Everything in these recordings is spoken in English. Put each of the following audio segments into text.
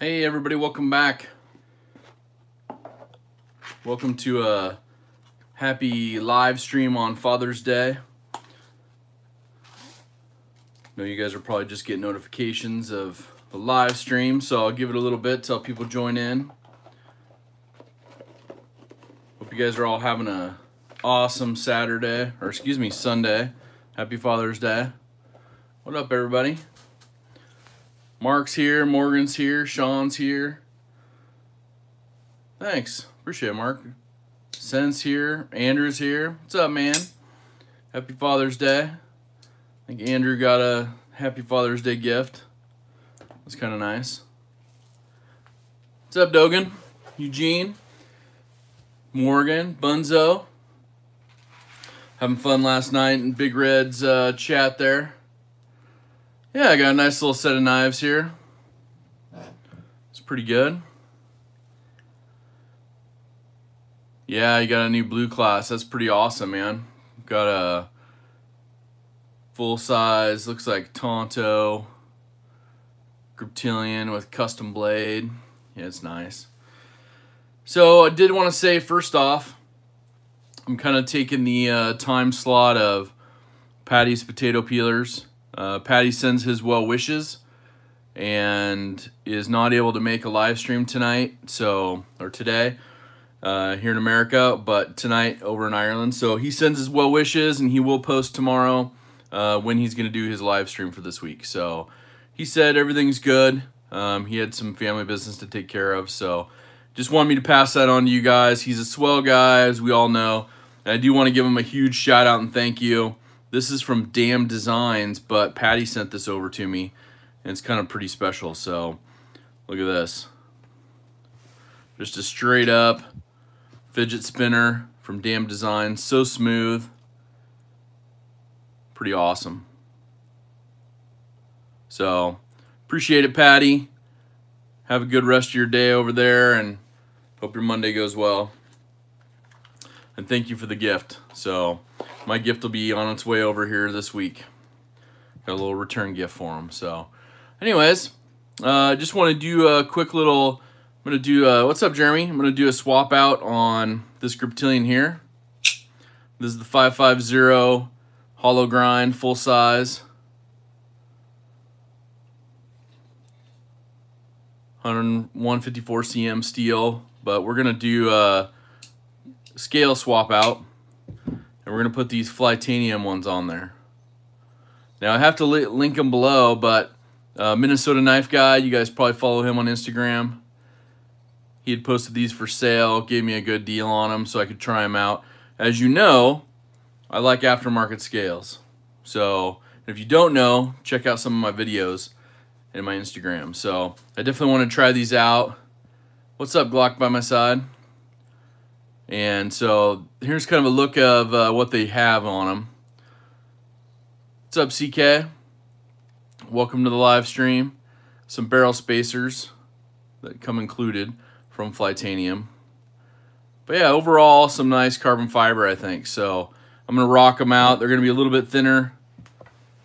Hey everybody, welcome back. Welcome to a happy live stream on Father's Day. know you guys are probably just getting notifications of the live stream, so I'll give it a little bit till people join in. Hope you guys are all having a awesome Saturday, or excuse me, Sunday. Happy Father's Day. What up, everybody? Mark's here, Morgan's here, Sean's here. Thanks. Appreciate it, Mark. Sen's here, Andrew's here. What's up, man? Happy Father's Day. I think Andrew got a Happy Father's Day gift. That's kind of nice. What's up, Dogan? Eugene? Morgan? Bunzo? Having fun last night in Big Red's uh, chat there. Yeah, I got a nice little set of knives here. It's pretty good. Yeah, you got a new blue class. That's pretty awesome, man. Got a full size, looks like Tanto Griptilian with custom blade. Yeah, it's nice. So I did want to say first off, I'm kind of taking the uh, time slot of Paddy's potato peelers. Uh, Paddy sends his well wishes and is not able to make a live stream tonight, so or today uh, here in America, but tonight over in Ireland. So he sends his well wishes, and he will post tomorrow uh, when he's going to do his live stream for this week. So he said everything's good. Um, he had some family business to take care of, so just wanted me to pass that on to you guys. He's a swell guy, as we all know. And I do want to give him a huge shout out and thank you. This is from Damn Designs, but Paddy sent this over to me, and it's kind of pretty special. So look at this. Just a straight up fidget spinner from Damn Designs. So smooth. Pretty awesome. So appreciate it, Paddy. Have a good rest of your day over there, and hope your Monday goes well. And thank you for the gift. So my gift will be on its way over here this week. Got a little return gift for him. So, anyways, I uh, just want to do a quick little. I'm gonna do. A, what's up, Jeremy? I'm gonna do a swap out on this Griptilian here. This is the 550 hollow grind, full size. 154 cm steel, but we're gonna do a scale swap out and we're going to put these Flytanium ones on there. Now, I have to li link them below, but uh, Minnesota Knife Guy, you guys probably follow him on Instagram. He had posted these for sale, gave me a good deal on them so I could try them out. As you know, I like aftermarket scales. So if you don't know, check out some of my videos in my Instagram. So I definitely want to try these out. What's up, Glock by my side? And so here's kind of a look of uh, what they have on them. What's up, CK? Welcome to the live stream. Some barrel spacers that come included from Flytanium. But yeah, overall, some nice carbon fiber, I think. So I'm going to rock them out. They're going to be a little bit thinner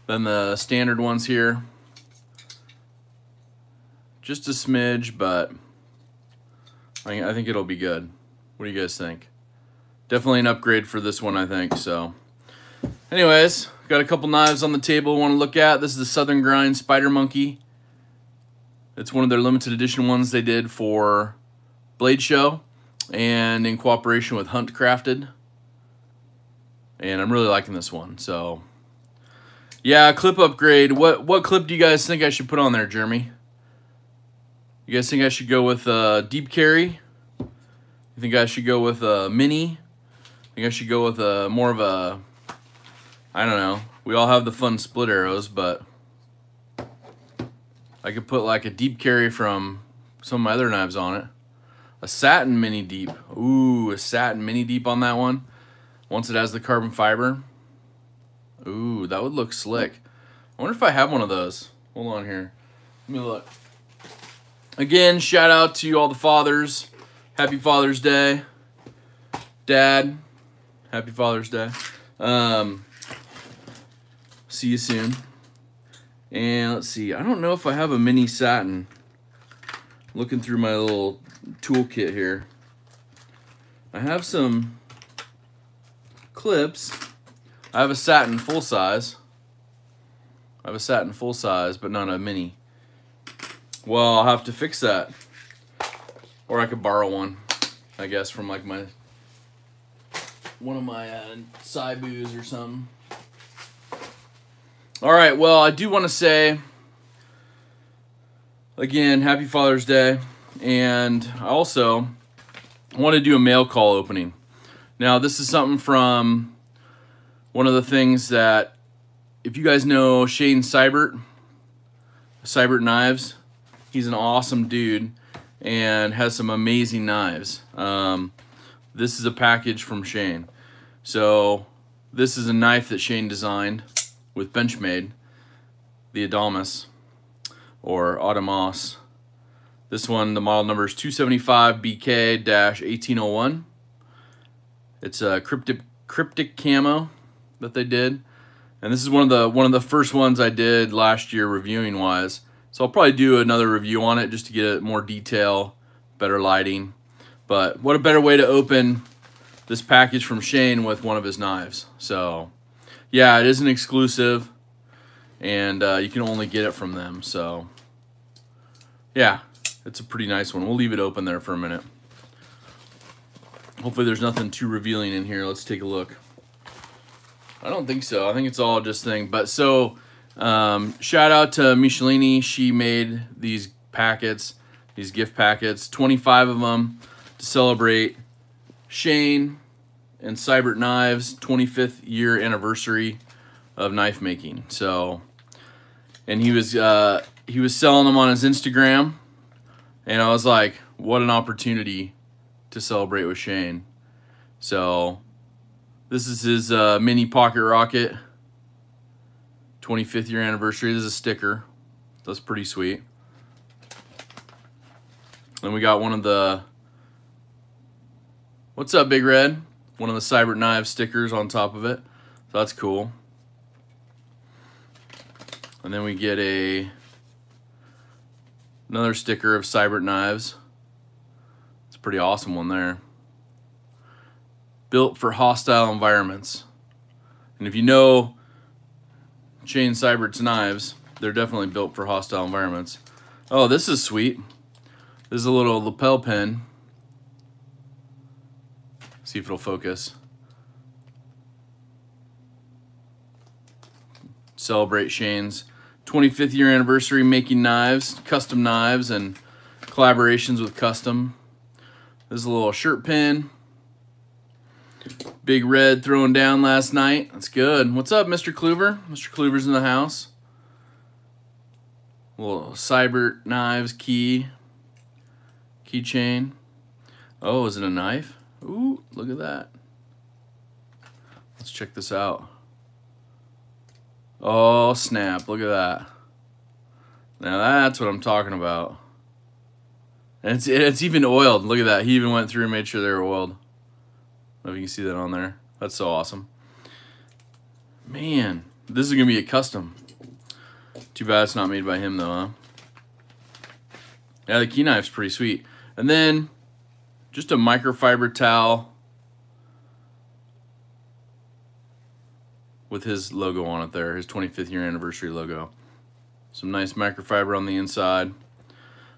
than the standard ones here. Just a smidge, but I think it'll be good. What do you guys think? Definitely an upgrade for this one, I think. So, anyways, got a couple knives on the table want to look at. This is the Southern Grind Spider Monkey. It's one of their limited edition ones they did for Blade Show and in cooperation with Hunt Crafted. And I'm really liking this one. So, yeah, clip upgrade. What what clip do you guys think I should put on there, Jeremy? You guys think I should go with uh, deep carry you think I should go with a mini? I think I should go with a more of a, I don't know. We all have the fun split arrows, but I could put like a deep carry from some of my other knives on it. A satin mini deep. Ooh, a satin mini deep on that one. Once it has the carbon fiber. Ooh, that would look slick. I wonder if I have one of those. Hold on here. Let me look. Again, shout out to all the fathers Happy Father's Day. Dad, happy Father's Day. Um, see you soon. And let's see, I don't know if I have a mini satin. looking through my little toolkit here. I have some clips. I have a satin full size. I have a satin full size, but not a mini. Well, I'll have to fix that. Or I could borrow one, I guess, from like my one of my uh, Saibus or something. All right, well, I do want to say again, happy Father's Day. And also, I also want to do a mail call opening. Now, this is something from one of the things that, if you guys know Shane Sibert, Sibert Knives, he's an awesome dude and has some amazing knives. Um, this is a package from Shane. So this is a knife that Shane designed with Benchmade, the Adamas or Adamas. This one, the model number is 275BK-1801. It's a cryptic cryptic camo that they did. And this is one of the one of the first ones I did last year reviewing wise. So I'll probably do another review on it just to get more detail, better lighting. But what a better way to open this package from Shane with one of his knives. So yeah, it is an exclusive and uh, you can only get it from them. So yeah, it's a pretty nice one. We'll leave it open there for a minute. Hopefully there's nothing too revealing in here. Let's take a look. I don't think so. I think it's all just thing. But so um, shout out to Michelini. She made these packets, these gift packets, 25 of them to celebrate Shane and Sibert Knives 25th year anniversary of knife making. So, and he was uh, he was selling them on his Instagram, and I was like, what an opportunity to celebrate with Shane. So, this is his uh, mini pocket rocket 25th year anniversary. This is a sticker. That's pretty sweet. Then we got one of the What's up, Big Red? One of the Sibert Knives stickers on top of it. So that's cool. And then we get a another sticker of Sibert Knives. It's a pretty awesome one there. Built for hostile environments. And if you know Shane Sibert's knives, they're definitely built for hostile environments. Oh, this is sweet. This is a little lapel pin See if it'll focus. Celebrate Shane's 25th year anniversary making knives, custom knives, and collaborations with custom. This is a little shirt pin. Big Red throwing down last night. That's good. What's up, Mr. Kluver? Mr. Kluver's in the house. Little Sibert knives key. Keychain. Oh, is it a knife? Ooh, look at that. Let's check this out. Oh, snap. Look at that. Now that's what I'm talking about. And it's, it's even oiled. Look at that. He even went through and made sure they were oiled. If you can see that on there. That's so awesome. Man, this is going to be a custom. Too bad it's not made by him, though, huh? Yeah, the key knife's pretty sweet. And then just a microfiber towel with his logo on it there, his 25th year anniversary logo. Some nice microfiber on the inside.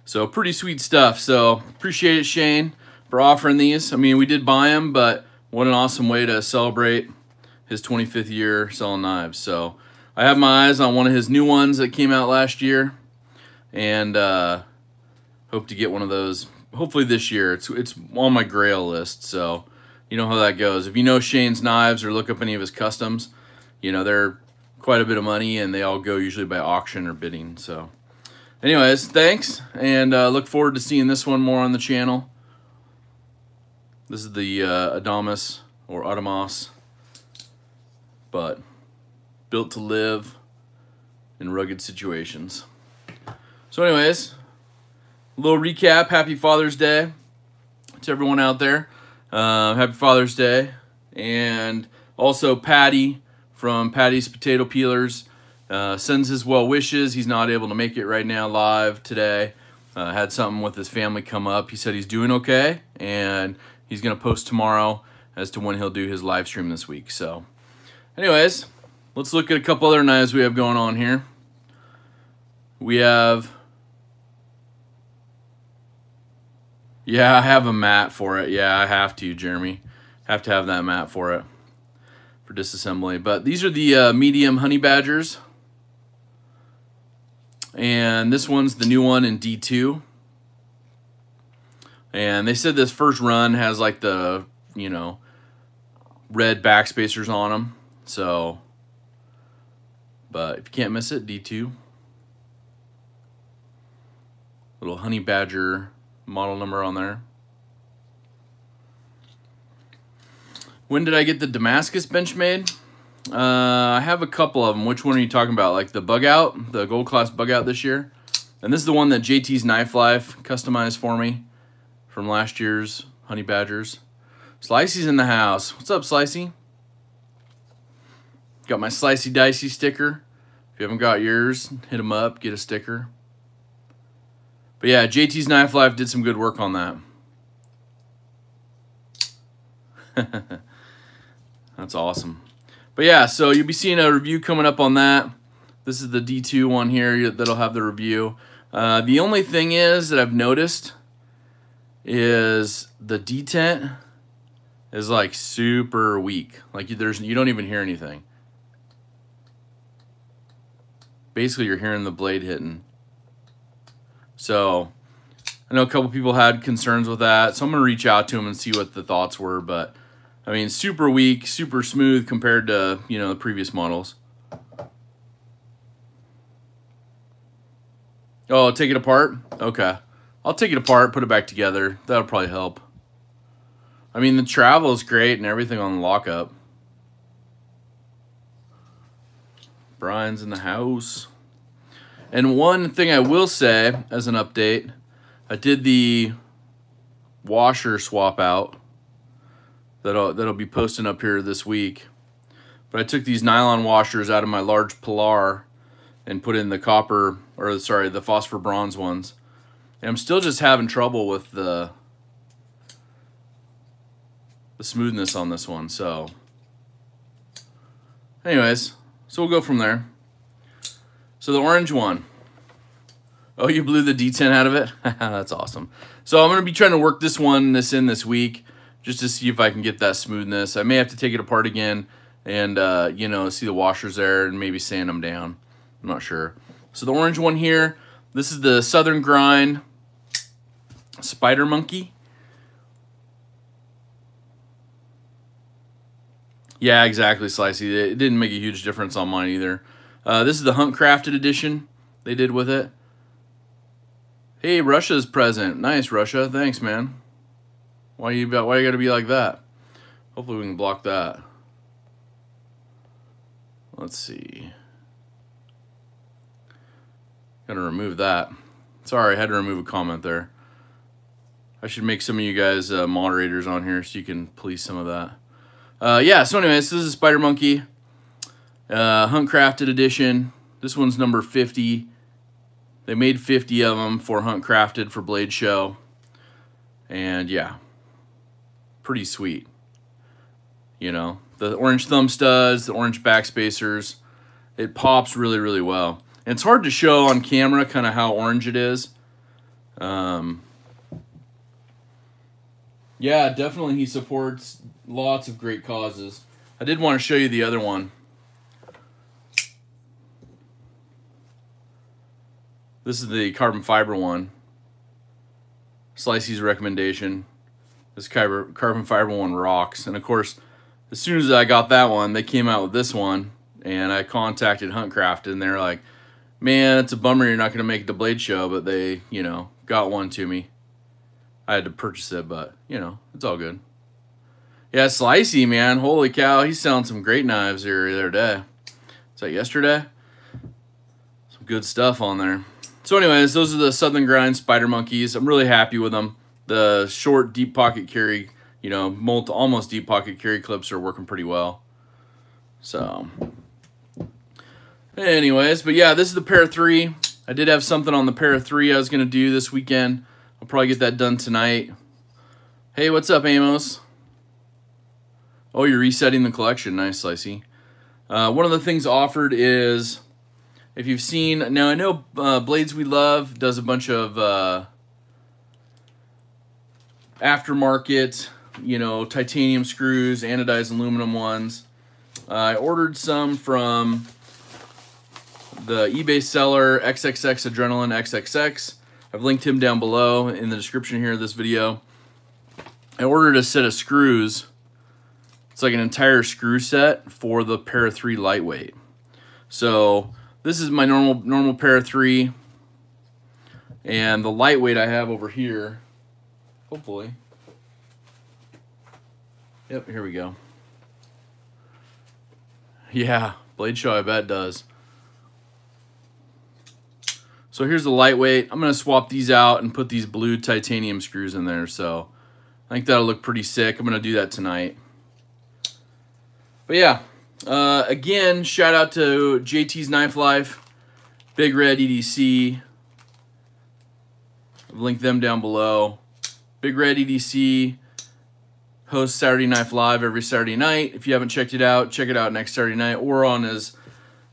So pretty sweet stuff. So appreciate it, Shane, for offering these. I mean, we did buy them, but what an awesome way to celebrate his 25th year selling knives. So I have my eyes on one of his new ones that came out last year, and uh, hope to get one of those hopefully this year. It's it's on my grail list, so you know how that goes. If you know Shane's knives or look up any of his customs, you know they're quite a bit of money and they all go usually by auction or bidding. So, anyways, thanks and uh, look forward to seeing this one more on the channel. This is the uh, Adamas or Adamas, but built to live in rugged situations. So anyways, little recap. Happy Father's Day to everyone out there. Uh, happy Father's Day. And also Paddy from Paddy's Potato Peelers uh, sends his well wishes. He's not able to make it right now live today. Uh, had something with his family come up. He said he's doing okay, and he's going to post tomorrow as to when he'll do his live stream this week. So, anyways, let's look at a couple other knives we have going on here. We have... Yeah, I have a mat for it. Yeah, I have to, Jeremy. Have to have that mat for it for disassembly. But these are the uh, medium honey badgers. And this one's the new one in D2. And they said this first run has like the, you know, red backspacers on them. So, but if you can't miss it, D2. Little honey badger model number on there. When did I get the Damascus Benchmade? Uh, I have a couple of them. Which one are you talking about? Like the bug out, the gold class bug out this year? And this is the one that JT's Knife Life customized for me from last year's Honey Badgers. Slicey's in the house. What's up, Slicey? Got my Slicey Dicey sticker. If you haven't got yours, hit them up, get a sticker. But yeah, JT's Knife Life did some good work on that. That's awesome. But yeah, so you'll be seeing a review coming up on that. This is the D2 one here that'll have the review. Uh, the only thing is that I've noticed is the detent is like super weak. Like there's you don't even hear anything. Basically, you're hearing the blade hitting. So I know a couple people had concerns with that, so I'm gonna reach out to them and see what the thoughts were. But I mean, super weak, super smooth compared to, you know, the previous models. Oh, take it apart? Okay. I'll take it apart, put it back together. That'll probably help. I mean, the travel is great and everything on lockup. Brian's in the house. And one thing I will say as an update, I did the washer swap out that'll that'll be posting up here this week. But I took these nylon washers out of my large Pilar and put in the copper or sorry, the phosphor bronze ones. And I'm still just having trouble with the the smoothness on this one. So anyways, so we'll go from there. So the orange one. Oh, you blew the detent out of it? That's awesome. So I'm going to be trying to work this one, this in this week just to see if I can get that smoothness. I may have to take it apart again and, uh, you know, see the washers there and maybe sand them down. I'm not sure. So the orange one here, this is the Southern Grind Spider Monkey. Yeah, exactly, Slicey. It didn't make a huge difference on mine either. Uh, this is the Hunt Crafted edition they did with it. Hey, Russia's present. Nice, Russia. Thanks, man. Why you why you gotta be like that? Hopefully we can block that. Let's see. Gotta remove that. Sorry, I had to remove a comment there. I should make some of you guys uh, moderators on here so you can police some of that. Uh, yeah, so anyways, this is a Spider Monkey. Uh, Hunt Crafted Edition. This one's number 50. They made 50 of them for Hunt Crafted for Blade Show. And yeah, pretty sweet. You know, the orange thumb studs, the orange backspacers, it pops really, really well. And it's hard to show on camera kind of how orange it is. Um, yeah, definitely he supports lots of great causes. I did want to show you the other one. This is the carbon fiber one. Slicey's recommendation. This carbon fiber one rocks. And of course, as soon as I got that one, they came out with this one. And I contacted Huntcraft and they're like, man, it's a bummer you're not going to make the blade show. But they, you know, got one to me. I had to purchase it, but, you know, it's all good. Yeah, Slicey, man. Holy cow. He's selling some great knives here the other day. Is that yesterday? Some good stuff on there. So anyways, those are the Southern Grind Spider Monkeys. I'm really happy with them the short deep pocket carry, you know, multi, almost deep pocket carry clips are working pretty well. So, anyways, but yeah, this is the Para three. I did have something on the Para 3 I was going to do this weekend. I'll probably get that done tonight. Hey, what's up, Amos? Oh, you're resetting the collection. Nice, Slicey. Uh, one of the things offered is, if you've seen, now I know uh, Blades We Love does a bunch of uh, aftermarket, you know, titanium screws, anodized aluminum ones. I ordered some from the eBay seller XXX Adrenaline XXX. I've linked him down below in the description here of this video. I ordered a set of screws. It's like an entire screw set for the Para 3 lightweight. So this is my normal normal Para 3. And the lightweight I have over here, hopefully. Yep, here we go. Yeah, Blade Show I bet does. So here's the lightweight. I'm going to swap these out and put these blue titanium screws in there. So I think that'll look pretty sick. I'm going to do that tonight. But yeah, uh, again, shout out to JT's Knife Life, Big Red EDC. I've linked them down below. Big Red EDC hosts Saturday Knife Live every Saturday night. If you haven't checked it out, check it out next Saturday night or on his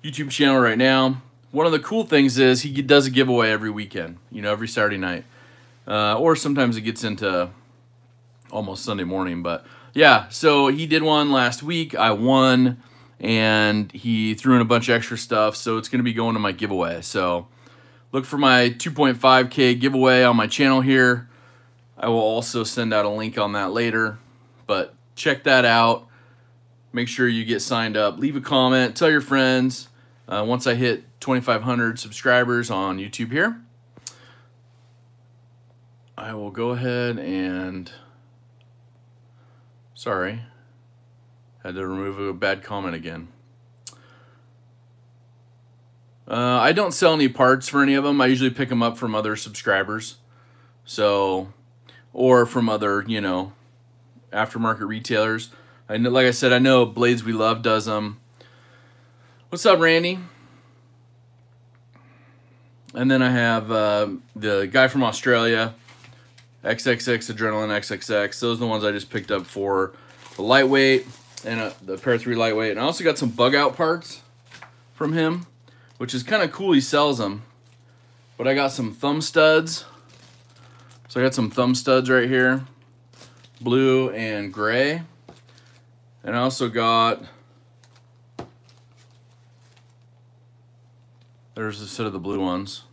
YouTube channel right now one of the cool things is he does a giveaway every weekend, you know, every Saturday night. Uh, or sometimes it gets into almost Sunday morning. But yeah, so he did one last week. I won, and he threw in a bunch of extra stuff. So it's going to be going to my giveaway. So look for my 2.5K giveaway on my channel here. I will also send out a link on that later. But check that out. Make sure you get signed up. Leave a comment. Tell your friends. Uh, once I hit 2,500 subscribers on YouTube here, I will go ahead and, sorry, had to remove a bad comment again. Uh, I don't sell any parts for any of them. I usually pick them up from other subscribers. So, or from other, you know, aftermarket retailers. I know, like I said, I know Blades We Love does them. What's up, Randy? And then I have uh, the guy from Australia, XXX Adrenaline XXX. Those are the ones I just picked up for the lightweight and uh, the Para 3 lightweight. And I also got some bug out parts from him, which is kind of cool. He sells them. But I got some thumb studs. So I got some thumb studs right here, blue and gray. And I also got There's a set of the blue ones.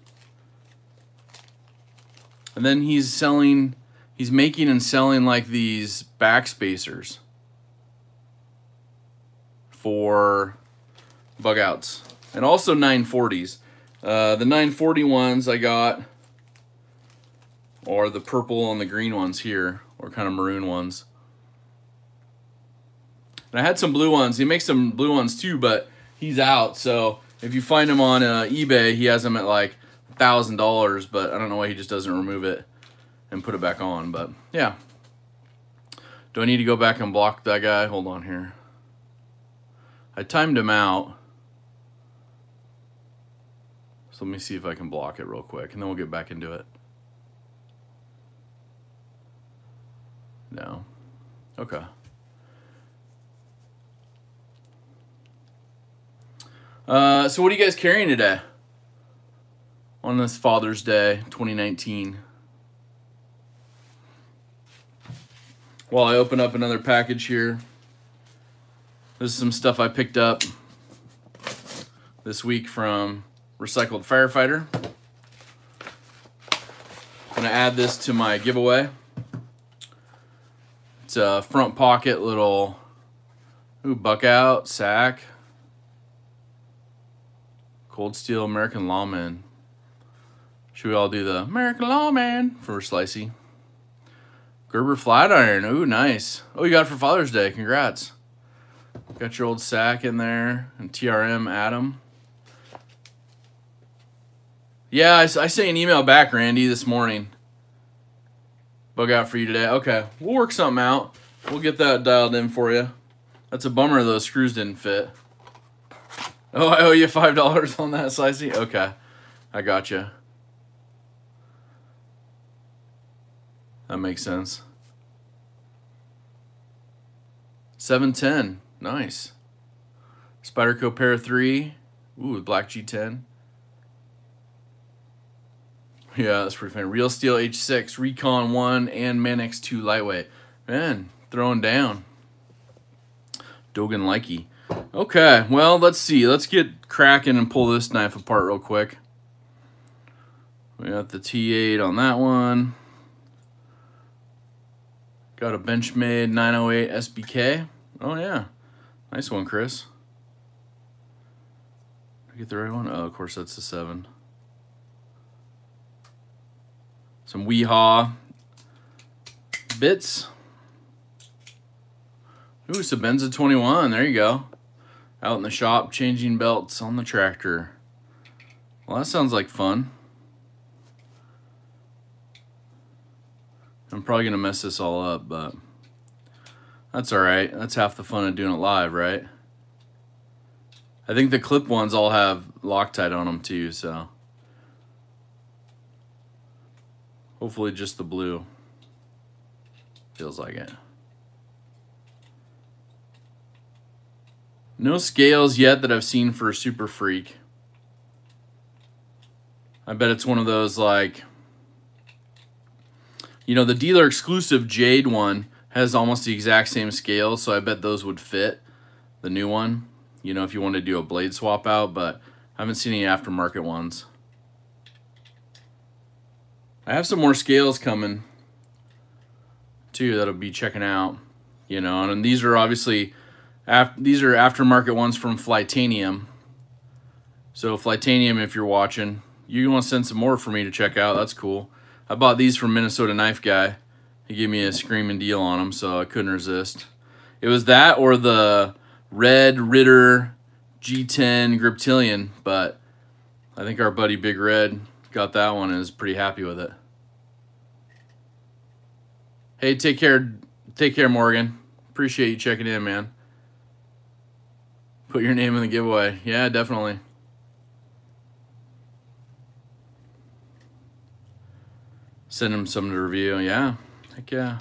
And then he's selling, he's making and selling like these back spacers for bug outs. And also 940s. Uh, the 940 ones I got or the purple and the green ones here, or kind of maroon ones. And I had some blue ones. He makes some blue ones too, but he's out, so if you find him on uh, eBay, he has them at like thousand dollars, but I don't know why he just doesn't remove it and put it back on. But yeah, do I need to go back and block that guy? Hold on here. I timed him out. So let me see if I can block it real quick, and then we'll get back into it. No. Okay. Uh, so what are you guys carrying today? On this Father's Day 2019. While I open up another package here. This is some stuff I picked up this week from Recycled Firefighter. I'm gonna add this to my giveaway. It's a front pocket little ooh, buck out sack. Cold Steel American Lawman. Should we all do the American Lawman for Slicey? Gerber Flat Iron. Ooh, nice. Oh, you got for Father's Day. Congrats. Got your old sack in there. And TRM Atom. Yeah, I, I sent an email back, Randy, this morning. Bug out for you today. Okay, we'll work something out. We'll get that dialed in for you. That's a bummer those screws didn't fit. Oh, I owe you five dollars on that, Slicey. Okay, I gotcha. That makes sense. 710. Nice. Spyderco Para 3. Ooh, Black G10. Yeah, that's pretty funny. Real Steel H6, Recon 1, and Manix 2 Lightweight. Man, throwing down. Dogan Likey. Okay, well, let's see. Let's get cracking and pull this knife apart real quick. We got the T8 on that one. Got a Benchmade 908 SBK. Oh, yeah. Nice one, Chris. I get the right one? Oh, of course, that's the 7. Some Wiha bits. Ooh, Sebenza 21. There you go. Out in the shop, changing belts on the tractor. Well, that sounds like fun. I'm probably going to mess this all up, but that's all right. That's half the fun of doing it live, right? I think the clip ones all have Loctite on them too, so. Hopefully just the blue. Feels like it. No scales yet that I've seen for a Super Freak. I bet it's one of those like you know, the dealer exclusive Jade one has almost the exact same scale, so I bet those would fit the new one. You know, if you want to do a blade swap out, but I haven't seen any aftermarket ones. I have some more scales coming too that'll be checking out, you know, and these are obviously these are aftermarket ones from Flytanium. So Flytanium, if you're watching, you want to send some more for me to check out. That's cool. I bought these from Minnesota Knife Guy. He gave me a screaming deal on them, so I couldn't resist. It was that or the Red Ritter G10 Griptilian, but I think our buddy Big Red got that one and is pretty happy with it. Hey, take care, take care, Morgan. Appreciate you checking in, man. Put your name in the giveaway. Yeah, definitely. Send him some to review. Yeah. Heck yeah.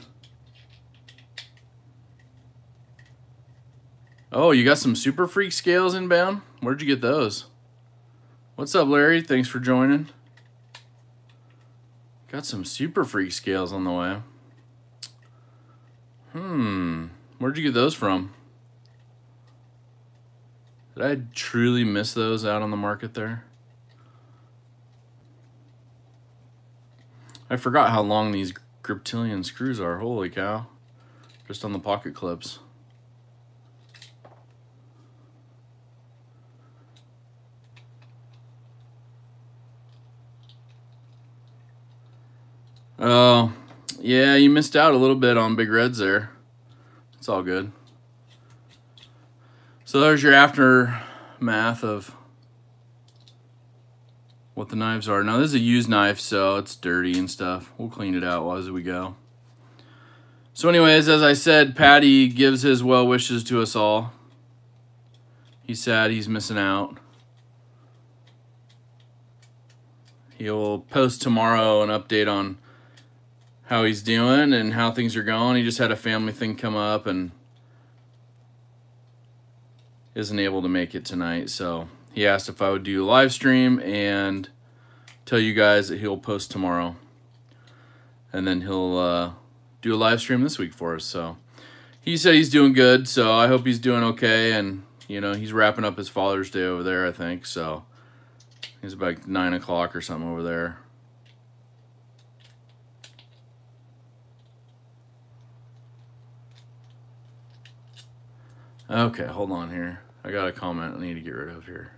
Oh, you got some Super Freak scales inbound? Where'd you get those? What's up, Larry? Thanks for joining. Got some Super Freak scales on the way. Hmm. Where'd you get those from? Did I truly miss those out on the market there? I forgot how long these Griptilian screws are. Holy cow. Just on the pocket clips. Oh, yeah, you missed out a little bit on Big Reds there. It's all good. So there's your aftermath of what the knives are. Now this is a used knife, so it's dirty and stuff. We'll clean it out as we go. So anyways, as I said, Paddy gives his well wishes to us all. He's sad he's missing out. He'll post tomorrow an update on how he's doing and how things are going. He just had a family thing come up and isn't able to make it tonight, so he asked if I would do a live stream and tell you guys that he'll post tomorrow. And then he'll uh, do a live stream this week for us. So he said he's doing good, so I hope he's doing okay. And, you know, he's wrapping up his Father's Day over there, I think. So he's about 9 o'clock or something over there. Okay, hold on here. I got a comment I need to get rid of here.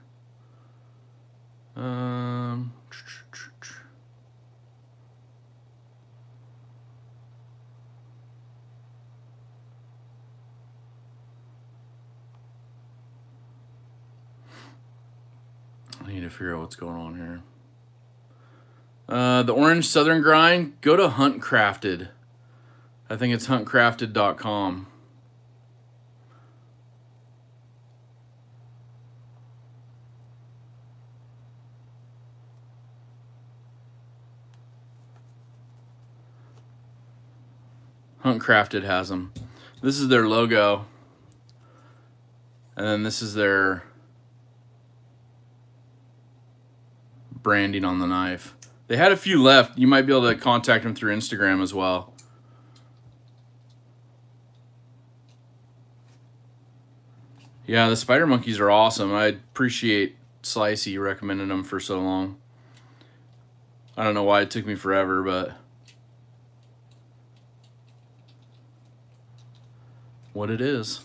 Um, I need to figure out what's going on here. Uh, the orange southern grind, go to Hunt Crafted. I think it's huntcrafted.com. Hunt Crafted has them. This is their logo. And then this is their branding on the knife. They had a few left. You might be able to contact them through Instagram as well. Yeah, the spider monkeys are awesome. I appreciate Slicey recommending them for so long. I don't know why it took me forever, but what it is.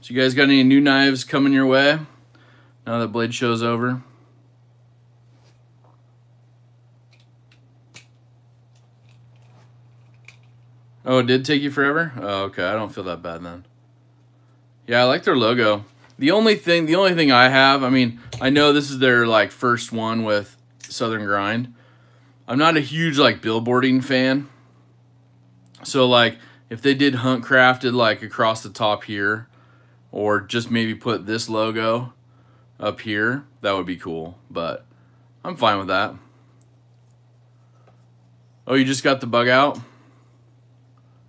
So you guys got any new knives coming your way now that Blade Show's over? Oh, it did take you forever? Oh, okay. I don't feel that bad then. Yeah, I like their logo. The only thing, the only thing I have, I mean, I know this is their like first one with Southern Grind. I'm not a huge like billboarding fan. So like if they did hunt crafted like across the top here or just maybe put this logo up here, that would be cool, but I'm fine with that. Oh, you just got the bug out?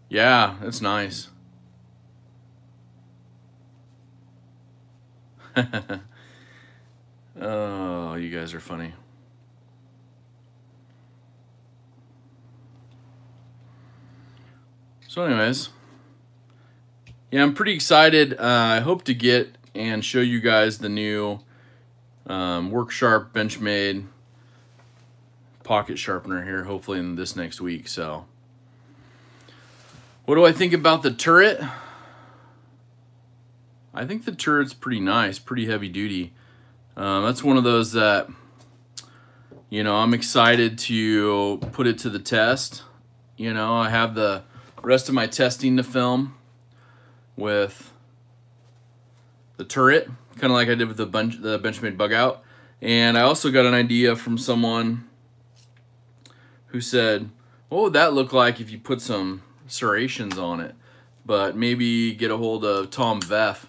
Yeah, it's nice. oh, you guys are funny. So anyways, yeah, I'm pretty excited. Uh, I hope to get and show you guys the new um, Work Sharp Benchmade pocket sharpener here, hopefully in this next week. So what do I think about the turret? I think the turret's pretty nice, pretty heavy duty. Um, that's one of those that, you know, I'm excited to put it to the test. You know, I have the rest of my testing to film with the turret, kind of like I did with the, bunch, the Benchmade bug out. And I also got an idea from someone who said, what would that look like if you put some serrations on it? But maybe get a hold of Tom Veff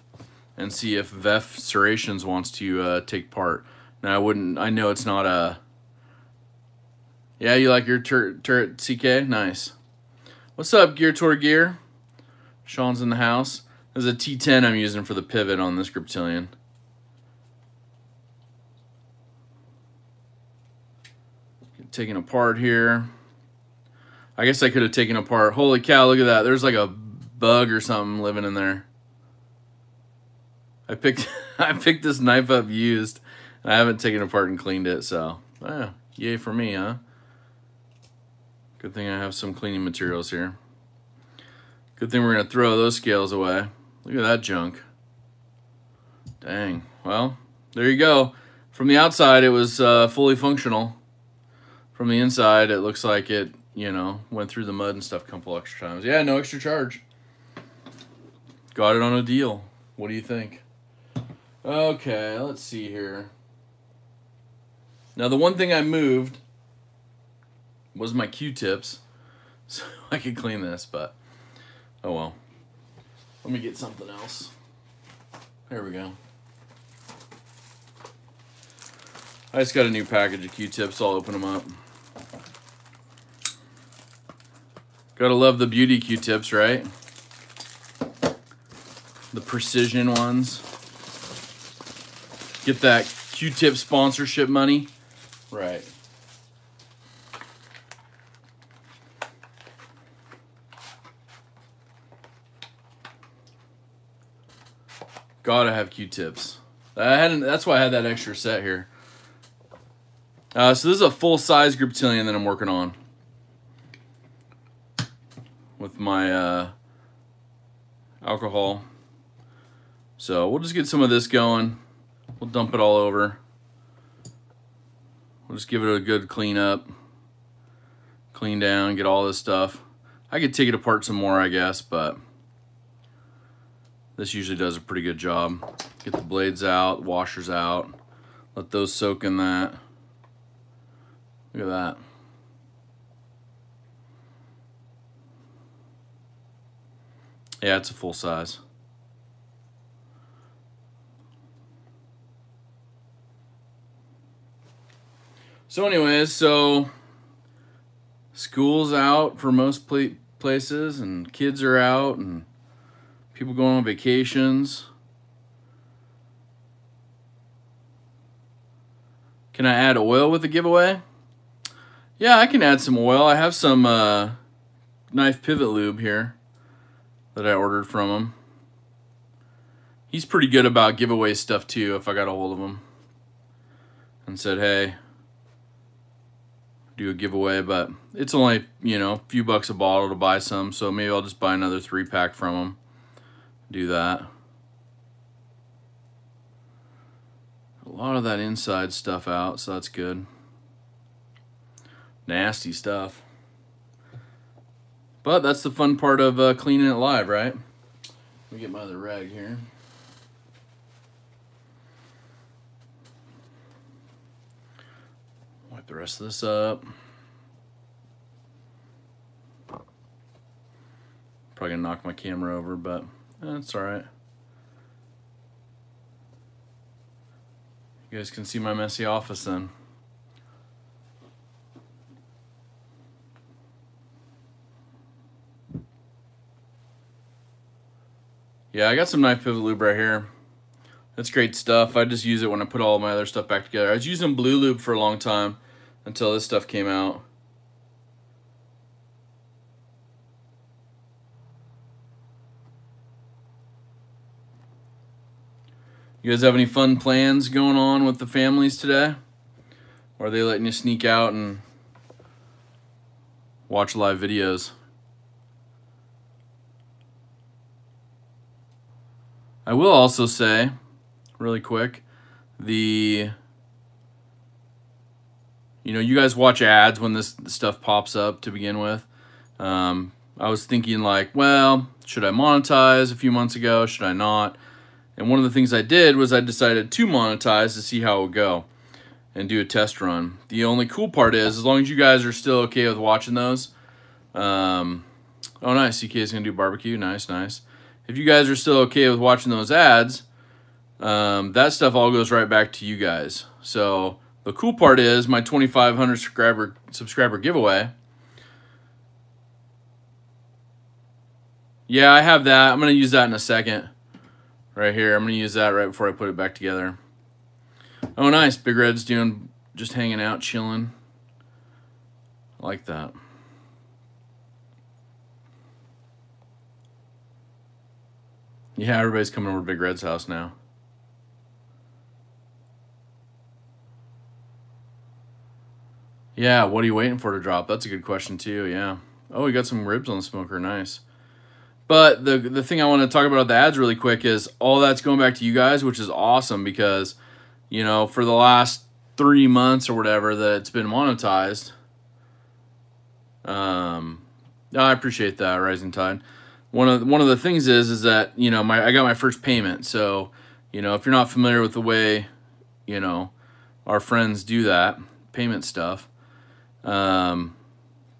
and see if Veff Serrations wants to uh, take part. Now I wouldn't, I know it's not a, yeah, you like your tur turret CK? Nice. What's up, Gear Tour Gear? Sean's in the house. There's a T10 I'm using for the pivot on this Griptilian. Taking apart here. I guess I could have taken apart. Holy cow, look at that. There's like a bug or something living in there. I picked I picked this knife up used. And I haven't taken apart and cleaned it, so eh, yay for me, huh? Good thing I have some cleaning materials here. Good thing we're going to throw those scales away. Look at that junk. Dang. Well, there you go. From the outside, it was uh, fully functional. From the inside, it looks like it, you know, went through the mud and stuff a couple extra times. Yeah, no extra charge. Got it on a deal. What do you think? Okay, let's see here. Now, the one thing I moved was my Q-tips, so I could clean this, but oh well. Let me get something else. There we go. I just got a new package of Q-tips. I'll open them up. Gotta love the beauty Q-tips, right? The precision ones. Get that Q-tip sponsorship money. Right. Gotta have Q-tips. I hadn't. That's why I had that extra set here. Uh, so this is a full size Griptilian that I'm working on with my uh, alcohol. So we'll just get some of this going. We'll dump it all over. We'll just give it a good clean up, clean down, get all this stuff. I could take it apart some more, I guess, but. This usually does a pretty good job. Get the blades out, washers out, let those soak in that. Look at that. Yeah, it's a full size. So anyways, so school's out for most places and kids are out and people going on vacations. Can I add oil with the giveaway? Yeah, I can add some oil. I have some uh, knife pivot lube here that I ordered from him. He's pretty good about giveaway stuff too if I got a hold of him. And said, hey, do a giveaway, but it's only, you know, a few bucks a bottle to buy some, so maybe I'll just buy another three pack from him. Do that. A lot of that inside stuff out, so that's good. Nasty stuff. But that's the fun part of uh, cleaning it live, right? Let me get my other rag here. Wipe the rest of this up. Probably gonna knock my camera over, but that's alright. You guys can see my messy office then. Yeah, I got some knife pivot lube right here. That's great stuff. I just use it when I put all my other stuff back together. I was using blue lube for a long time until this stuff came out. You guys have any fun plans going on with the families today? Or are they letting you sneak out and watch live videos? I will also say, really quick, the you know, you guys watch ads when this stuff pops up to begin with. Um, I was thinking like, well, should I monetize a few months ago? Should I not? And one of the things I did was I decided to monetize to see how it would go and do a test run. The only cool part is, as long as you guys are still okay with watching those, um, oh nice, CK is going to do barbecue, nice, nice. If you guys are still okay with watching those ads, um, that stuff all goes right back to you guys. So the cool part is my 2,500 subscriber subscriber giveaway. Yeah, I have that. I'm going to use that in a second. Right here. I'm going to use that right before I put it back together. Oh, nice. Big Red's doing, just hanging out, chilling. I like that. Yeah, everybody's coming over to Big Red's house now. Yeah, what are you waiting for to drop? That's a good question too, yeah. Oh, we got some ribs on the smoker, nice. But the the thing I want to talk about the ads really quick is all that's going back to you guys, which is awesome because, you know, for the last three months or whatever that it's been monetized. Um, I appreciate that, Rising Tide. One of one of the things is is that you know my I got my first payment, so you know if you're not familiar with the way, you know, our friends do that payment stuff, um,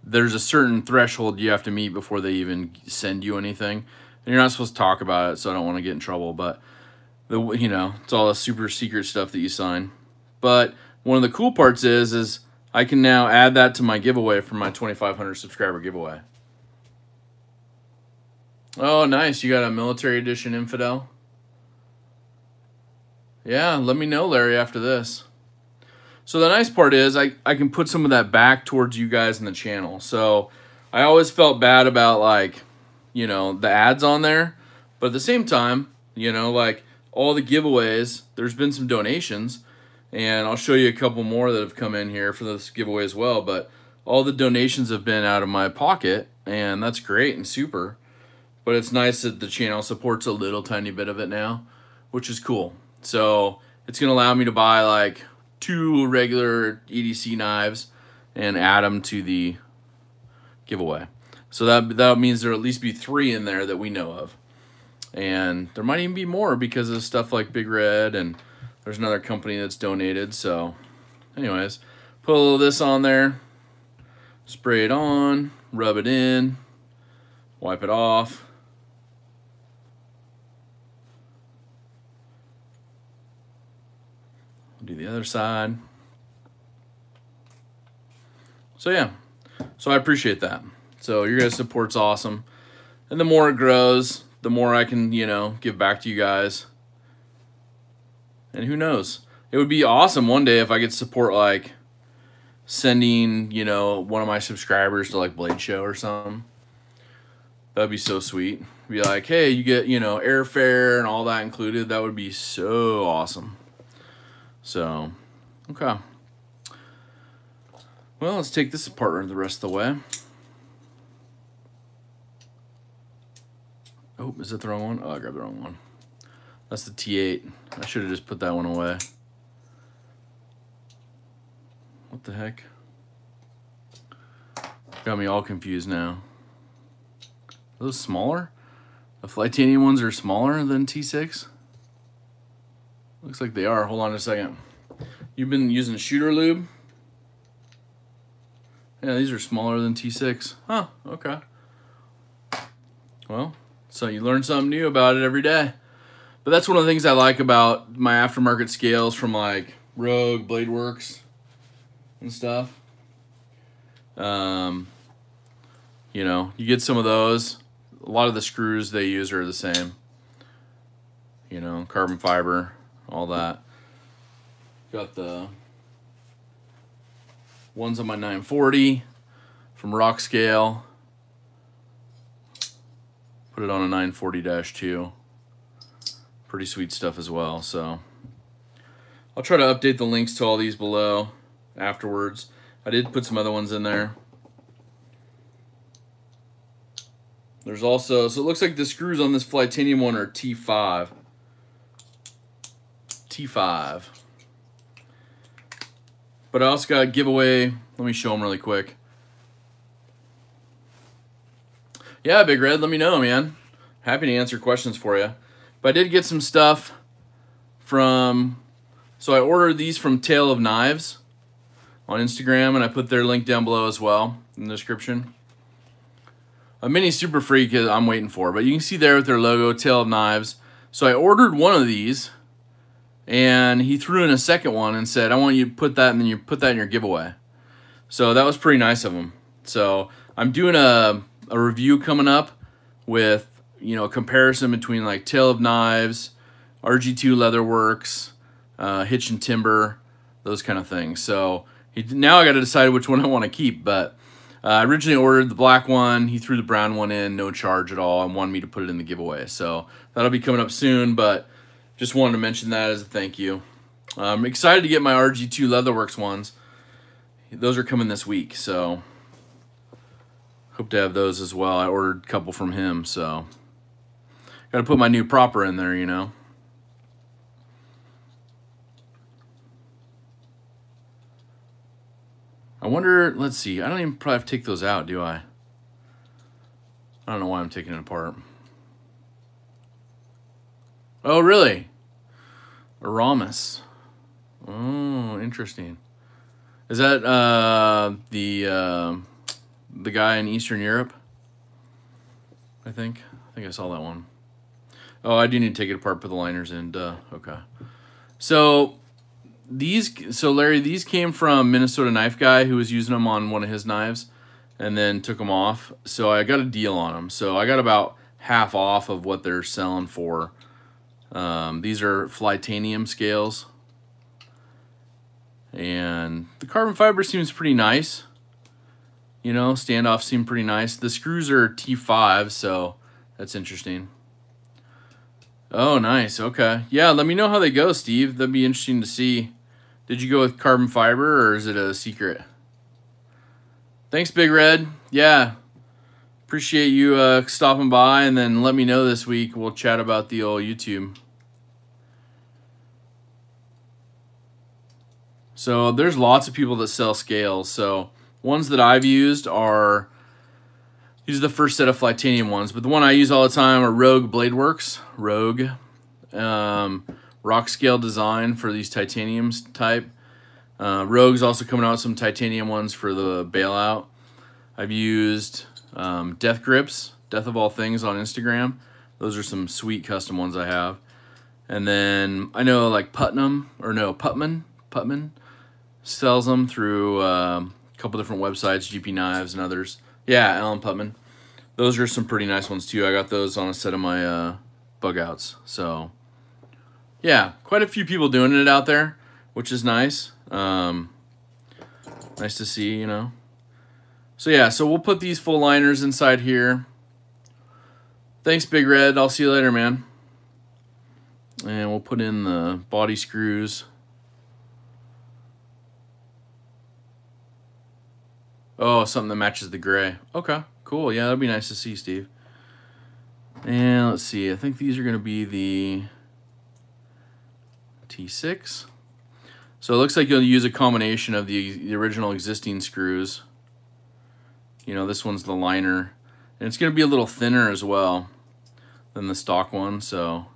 there's a certain threshold you have to meet before they even send you anything. And you're not supposed to talk about it, so I don't want to get in trouble. But the you know it's all the super secret stuff that you sign. But one of the cool parts is is I can now add that to my giveaway for my 2,500 subscriber giveaway. Oh, nice! You got a military edition infidel. Yeah, let me know, Larry, after this. So the nice part is I, I can put some of that back towards you guys in the channel. So I always felt bad about like, you know, the ads on there. But at the same time, you know, like all the giveaways, there's been some donations. And I'll show you a couple more that have come in here for this giveaway as well. But all the donations have been out of my pocket. And that's great and super. But it's nice that the channel supports a little tiny bit of it now, which is cool. So it's going to allow me to buy like two regular EDC knives and add them to the giveaway. So that, that means there'll at least be three in there that we know of. And there might even be more because of stuff like Big Red and there's another company that's donated. So anyways, put a little of this on there, spray it on, rub it in, wipe it off. Do the other side. So yeah, So I appreciate that. So your guys' support's awesome. And the more it grows, the more I can, you know, give back to you guys. And who knows? It would be awesome one day if I could support like sending, you know, one of my subscribers to like Blade Show or something. That'd be so sweet. Be like, hey, you get, you know, airfare and all that included. That would be so awesome. So, okay. Well, let's take this apart the rest of the way. Oh, is that the wrong one? Oh, I grabbed the wrong one. That's the T8. I should have just put that one away. What the heck? Got me all confused now. Are those smaller? The Flytanium ones are smaller than T6? Looks like they are. Hold on a second. You've been using shooter lube? Yeah, these are smaller than T6. Huh, okay. Well, so you learn something new about it every day. But that's one of the things I like about my aftermarket scales from like Rogue, Blade Works, and stuff. Um, you know, you get some of those. A lot of the screws they use are the same. You know, carbon fiber, all that. Got the ones on my 940 from Rock Scale. Put it on a 940-2. Pretty sweet stuff as well, so. I'll try to update the links to all these below afterwards. I did put some other ones in there. There's also, so it looks like the screws on this Flytanium one are T5. T5. But I also got a giveaway. Let me show them really quick. Yeah, Big Red, let me know, man. Happy to answer questions for you. But I did get some stuff from, so I ordered these from Tale of Knives on Instagram, and I put their link down below as well in the description. A mini Super Freak I'm waiting for, but you can see there with their logo, Tale of Knives. So I ordered one of these, and he threw in a second one and said, I want you to put that, and then you put that in your giveaway. So that was pretty nice of him. So I'm doing a, a review coming up with, you know, a comparison between like Tale of Knives, RG2 Leatherworks, uh, Hitch and Timber, those kind of things. So he, now I got to decide which one I want to keep, but uh, I originally ordered the black one. He threw the brown one in, no charge at all, and wanted me to put it in the giveaway. So that'll be coming up soon, but just wanted to mention that as a thank you. I'm excited to get my RG2 Leatherworks ones. Those are coming this week, so hope to have those as well. I ordered a couple from him, so got to put my new proper in there, you know. I wonder, let's see, I don't even probably have to take those out, do I? I don't know why I'm taking it apart. Oh, really? Aramis. Oh, interesting. Is that uh, the uh, the guy in Eastern Europe? I think. I think I saw that one. Oh, I do need to take it apart, put the liners in. Duh. Okay. So these, so Larry, these came from Minnesota Knife Guy who was using them on one of his knives, and then took them off. So I got a deal on them. So I got about half off of what they're selling for. Um, these are Flytanium scales. And the carbon fiber seems pretty nice. You know, standoff seem pretty nice. The screws are T5, so that's interesting. Oh, nice. Okay. Yeah, let me know how they go, Steve. That'd be interesting to see. Did you go with carbon fiber or is it a secret? Thanks, Big Red. Yeah. Appreciate you uh, stopping by and then let me know this week. We'll chat about the old YouTube. So there's lots of people that sell scales. So ones that I've used are these are the first set of Flytanium ones, but the one I use all the time are Rogue Bladeworks. Rogue. Um, rock scale design for these titaniums type. Uh, Rogue's also coming out with some titanium ones for the bailout. I've used um, Death Grips, Death of All Things on Instagram. Those are some sweet custom ones I have. And then I know like Putnam, or no, Putman, Putman sells them through um, couple different websites, GP Knives and others. Yeah, Alan Putman. Those are some pretty nice ones too. I got those on a set of my uh, bug outs. So yeah, quite a few people doing it out there, which is nice. Um, nice to see, you know. So yeah, so we'll put these full liners inside here. Thanks, Big Red. I'll see you later, man. And we'll put in the body screws. Oh, something that matches the gray. Okay, cool. Yeah, that'd be nice to see, Steve. And let's see. I think these are going to be the T6. So it looks like you'll use a combination of the, the original existing screws. You know, this one's the liner. And it's going to be a little thinner as well than the stock one, so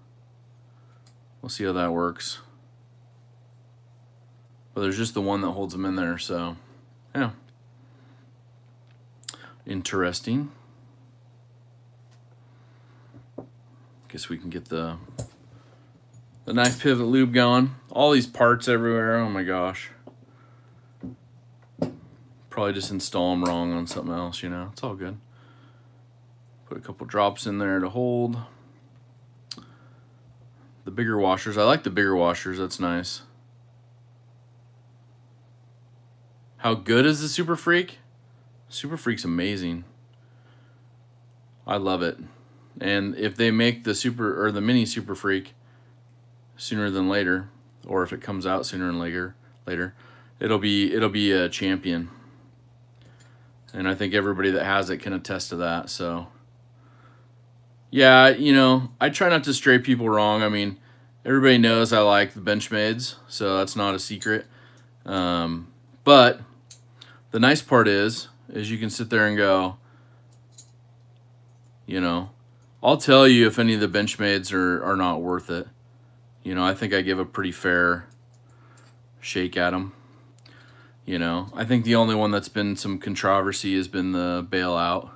we'll see how that works. But there's just the one that holds them in there, so yeah. Interesting. Guess we can get the the knife pivot lube going. All these parts everywhere. Oh my gosh. Probably just install them wrong on something else, you know. It's all good. Put a couple drops in there to hold. The bigger washers. I like the bigger washers. That's nice. How good is the Super Freak? Super Freak's amazing. I love it. And if they make the Super or the Mini Super Freak, sooner than later, or if it comes out sooner and later, later, it'll be it'll be a champion. And I think everybody that has it can attest to that. So, yeah, you know, I try not to stray people wrong. I mean, everybody knows I like the Benchmades, so that's not a secret. Um, but the nice part is, is you can sit there and go, you know, I'll tell you if any of the Benchmades are, are not worth it. You know, I think I give a pretty fair shake at them. You know, I think the only one that's been some controversy has been the bailout.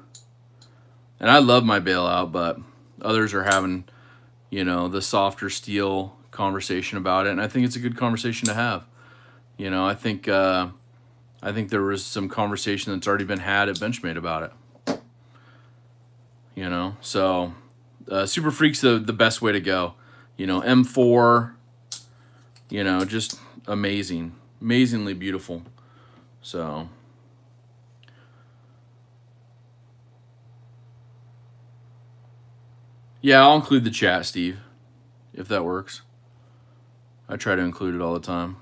And I love my bailout, but others are having, you know, the softer steel conversation about it. And I think it's a good conversation to have. You know, I think, uh, I think there was some conversation that's already been had at Benchmade about it. You know, so uh, Super Freak's the, the best way to go you know, M4, you know, just amazing, amazingly beautiful. So, yeah, I'll include the chat, Steve, if that works. I try to include it all the time.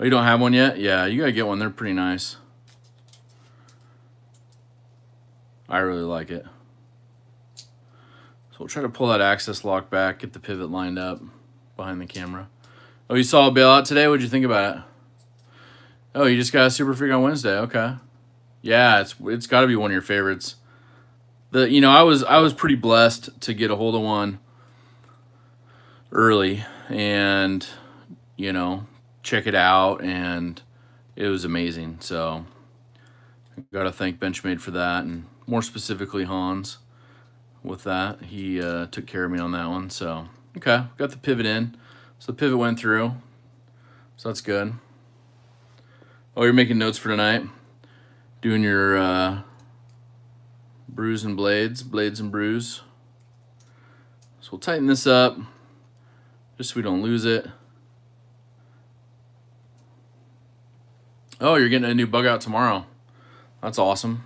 Oh, you don't have one yet? Yeah, you gotta get one. They're pretty nice. I really like it. So we'll try to pull that access lock back, get the pivot lined up behind the camera. Oh, you saw a bailout today? What'd you think about it? Oh, you just got a Super Freak on Wednesday. Okay. Yeah, it's it's got to be one of your favorites. The you know I was I was pretty blessed to get a hold of one early and you know check it out and it was amazing. So I got to thank Benchmade for that and more specifically Hans with that. He uh, took care of me on that one. So, okay, got the pivot in. So the pivot went through. So that's good. Oh, you're making notes for tonight. Doing your uh, brews and blades, blades and bruise. So we'll tighten this up just so we don't lose it. Oh, you're getting a new bug out tomorrow. That's awesome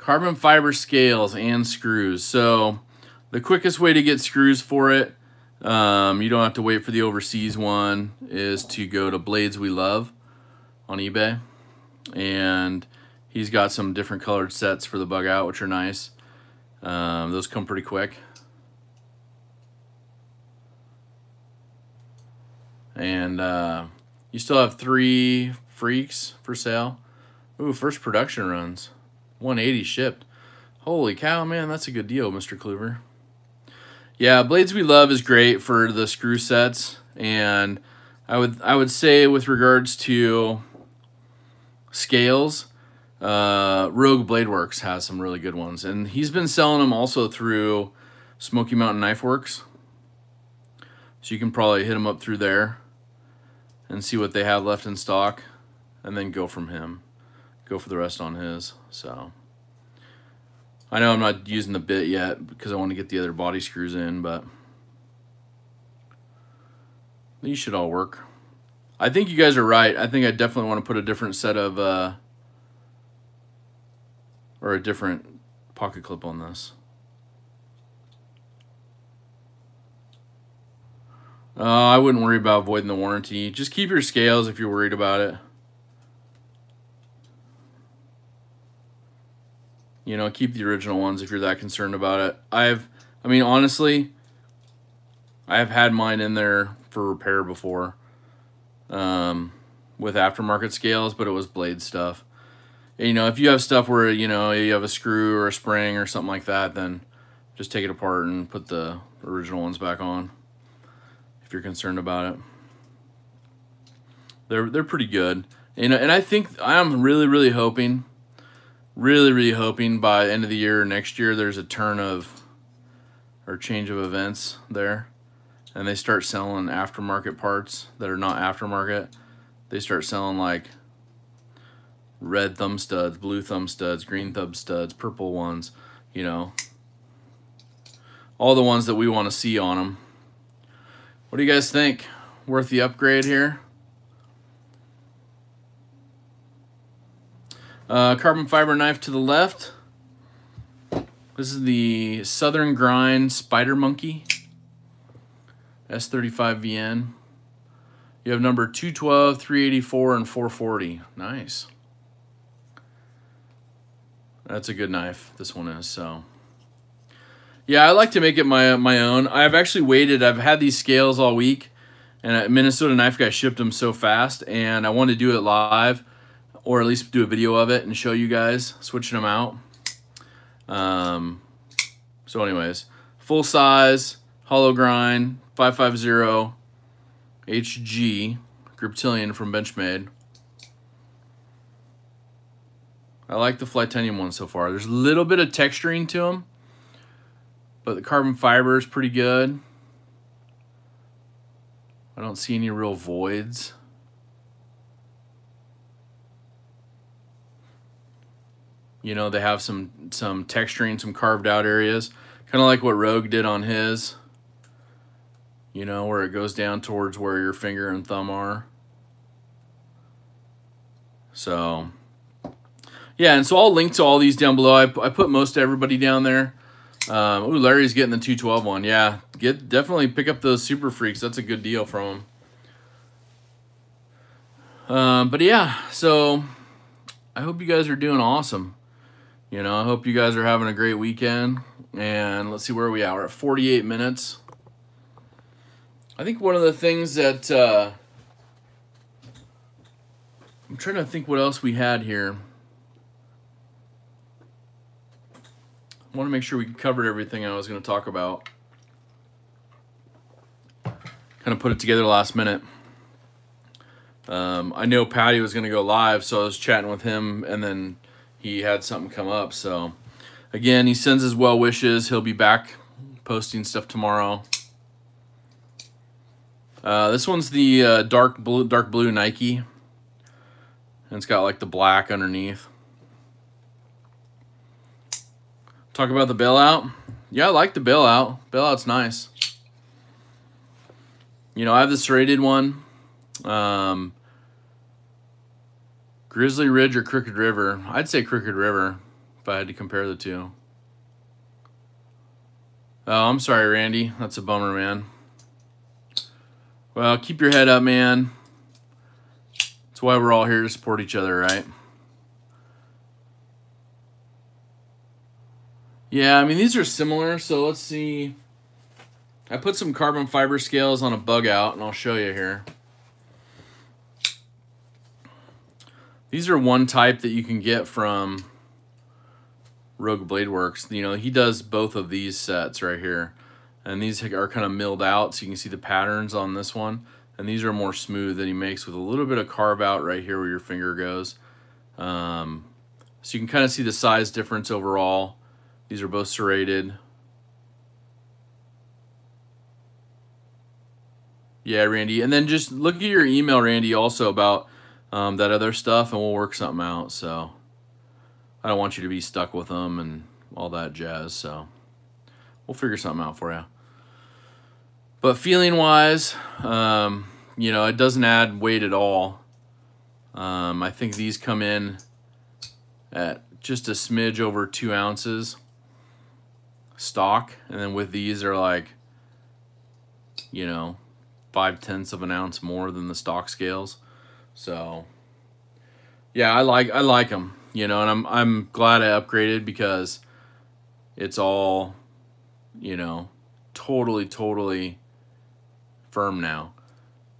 carbon fiber scales and screws. So the quickest way to get screws for it, um, you don't have to wait for the overseas one, is to go to Blades We Love on eBay. And he's got some different colored sets for the bug out, which are nice. Um, those come pretty quick. And uh, you still have three freaks for sale. Ooh, first production runs. 180 shipped. Holy cow, man, that's a good deal, Mr. Kluver. Yeah, Blades We Love is great for the screw sets, and I would I would say with regards to scales, uh, Rogue Bladeworks has some really good ones, and he's been selling them also through Smoky Mountain Knife Works. So you can probably hit him up through there and see what they have left in stock and then go from him. Go for the rest on his. So I know I'm not using the bit yet because I want to get the other body screws in, but these should all work. I think you guys are right. I think I definitely want to put a different set of, uh, or a different pocket clip on this. Uh, I wouldn't worry about voiding the warranty. Just keep your scales if you're worried about it. You know, keep the original ones if you're that concerned about it. I've, I mean, honestly, I've had mine in there for repair before um, with aftermarket scales, but it was blade stuff. And, you know, if you have stuff where, you know, you have a screw or a spring or something like that, then just take it apart and put the original ones back on if you're concerned about it. They're, they're pretty good. And, and I think I'm really, really hoping, really, really hoping by end of the year or next year, there's a turn of or change of events there and they start selling aftermarket parts that are not aftermarket, they start selling like red thumb studs, blue thumb studs, green thumb studs, purple ones, you know, all the ones that we want to see on them. What do you guys think? Worth the upgrade here? Uh, carbon fiber knife to the left. This is the Southern Grind Spider Monkey. S35VN. You have number 212, 384, and 440. Nice. That's a good knife, this one is, so. Yeah, I like to make it my, my own. I've actually waited. I've had these scales all week, and Minnesota Knife Guy shipped them so fast, and I wanted to do it live, or at least do a video of it and show you guys, switching them out. Um, so anyways, full size, hollow grind, 550 HG Griptilian from Benchmade. I like the Flytanium one so far. There's a little bit of texturing to them, but the carbon fiber is pretty good. I don't see any real voids. You know, they have some some texturing, some carved out areas. Kind of like what Rogue did on his you know, where it goes down towards where your finger and thumb are. So, yeah, and so I'll link to all these down below. I, I put most everybody down there. Um, ooh, Larry's getting the 212 one. Yeah, get definitely pick up those Super Freaks. That's a good deal from them. Um, but yeah, so I hope you guys are doing awesome. You know, I hope you guys are having a great weekend. And let's see where we are. We're at 48 minutes. I think one of the things that uh, I'm trying to think what else we had here. I want to make sure we covered everything I was going to talk about. Kind of put it together last minute. Um, I know Paddy was going to go live, so I was chatting with him, and then he had something come up. So, again, he sends his well wishes. He'll be back posting stuff tomorrow. Uh, this one's the uh, dark blue, dark blue Nike. And it's got like the black underneath. Talk about the bailout. Yeah, I like the bailout. Bailout's nice. You know, I have the serrated one. Um, Grizzly Ridge or Crooked River. I'd say Crooked River if I had to compare the two. Oh, I'm sorry, Randy. That's a bummer, man. Well, keep your head up, man. That's why we're all here to support each other, right? Yeah, I mean, these are similar, so let's see. I put some carbon fiber scales on a bug out, and I'll show you here. These are one type that you can get from Rogue Bladeworks. You know, he does both of these sets right here. And these are kind of milled out, so you can see the patterns on this one. And these are more smooth that he makes with a little bit of carve out right here where your finger goes. Um, so you can kind of see the size difference overall. These are both serrated. Yeah, Randy. And then just look at your email, Randy, also about um, that other stuff, and we'll work something out. So I don't want you to be stuck with them and all that jazz. So we'll figure something out for you. But feeling wise, um, you know, it doesn't add weight at all. Um, I think these come in at just a smidge over two ounces stock. And then with these, they're like, you know, five tenths of an ounce more than the stock scales. So yeah, I like I like them, you know, and I'm I'm glad I upgraded because it's all, you know, totally totally firm now.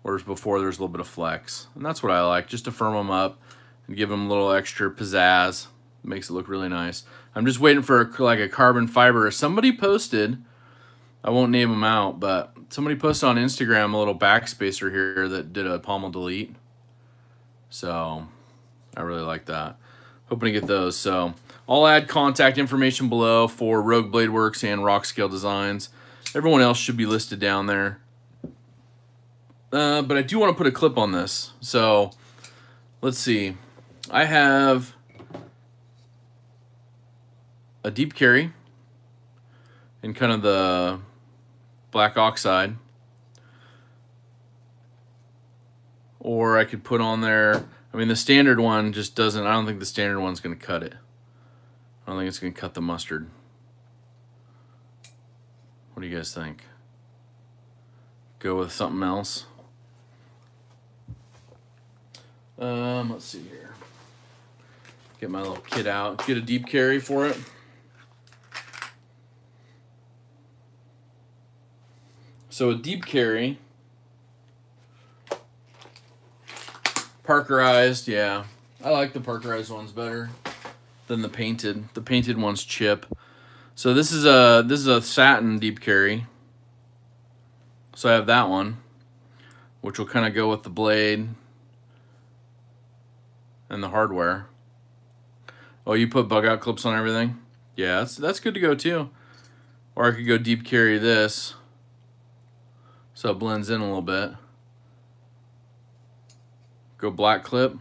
Whereas before there's a little bit of flex, and that's what I like, just to firm them up and give them a little extra pizzazz. Makes it look really nice. I'm just waiting for a, like a carbon fiber. Somebody posted I won't name them out, but somebody posted on Instagram a little backspacer here that did a pommel delete. So I really like that. Hoping to get those. So I'll add contact information below for Rogue Bladeworks and Rock Scale Designs. Everyone else should be listed down there. Uh, but I do want to put a clip on this. So let's see. I have a deep carry in kind of the black oxide. Or I could put on there, I mean the standard one just doesn't, I don't think the standard one's going to cut it. I don't think it's going to cut the mustard. What do you guys think? Go with something else? Um, let's see here. Get my little kit out. Get a deep carry for it. So a deep carry, parkerized, yeah. I like the parkerized ones better than the painted. The painted ones chip. So this is a this is a satin deep carry. So I have that one, which will kind of go with the blade and the hardware. Oh, you put bug out clips on everything? Yeah, that's, that's good to go too. Or I could go deep carry this so it blends in a little bit. Go black clip.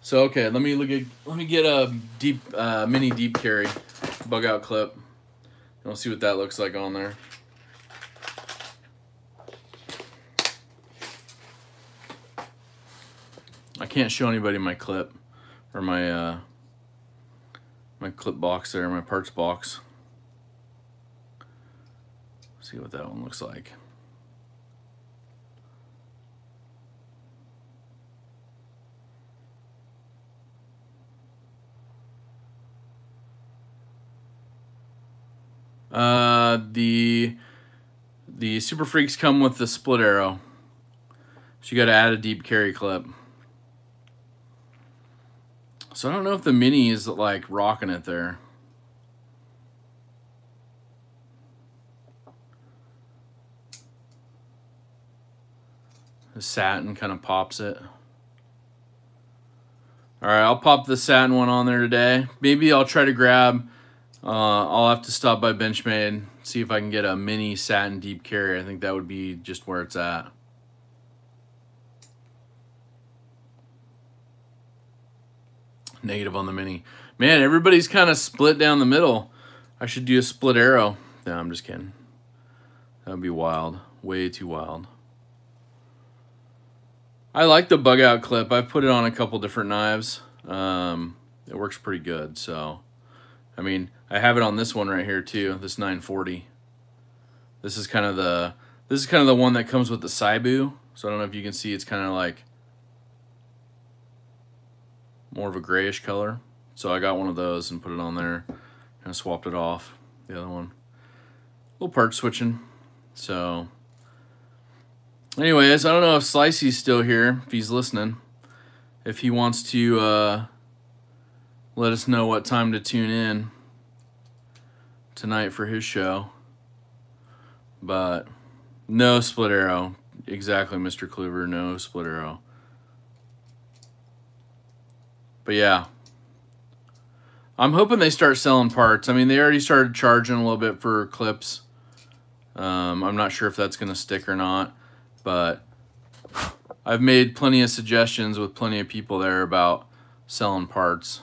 So okay, let me look at let me get a deep uh, mini deep carry bug out clip. And we'll see what that looks like on there. I can't show anybody my clip or my uh, my clip box there, my parts box. See what that one looks like. Uh, the the Super Freaks come with the split arrow. So you got to add a deep carry clip. So I don't know if the Mini is like rocking it there. The satin kind of pops it. All right, I'll pop the satin one on there today. Maybe I'll try to grab uh, I'll have to stop by Benchmade, see if I can get a mini satin deep carry. I think that would be just where it's at. Negative on the mini. Man, everybody's kind of split down the middle. I should do a split arrow. No, I'm just kidding. That would be wild. Way too wild. I like the bug out clip. I've put it on a couple different knives. Um, it works pretty good, so... I mean, I have it on this one right here too, this 940. This is kind of the this is kind of the one that comes with the Saibu. So I don't know if you can see it's kind of like more of a grayish color. So I got one of those and put it on there. Kind of swapped it off. The other one. A little part switching. So anyways, I don't know if Slicey's still here, if he's listening. If he wants to uh, let us know what time to tune in tonight for his show. But no split arrow. Exactly, Mr. Kluver, no split arrow. But yeah. I'm hoping they start selling parts. I mean, they already started charging a little bit for clips. Um, I'm not sure if that's going to stick or not. But I've made plenty of suggestions with plenty of people there about selling parts.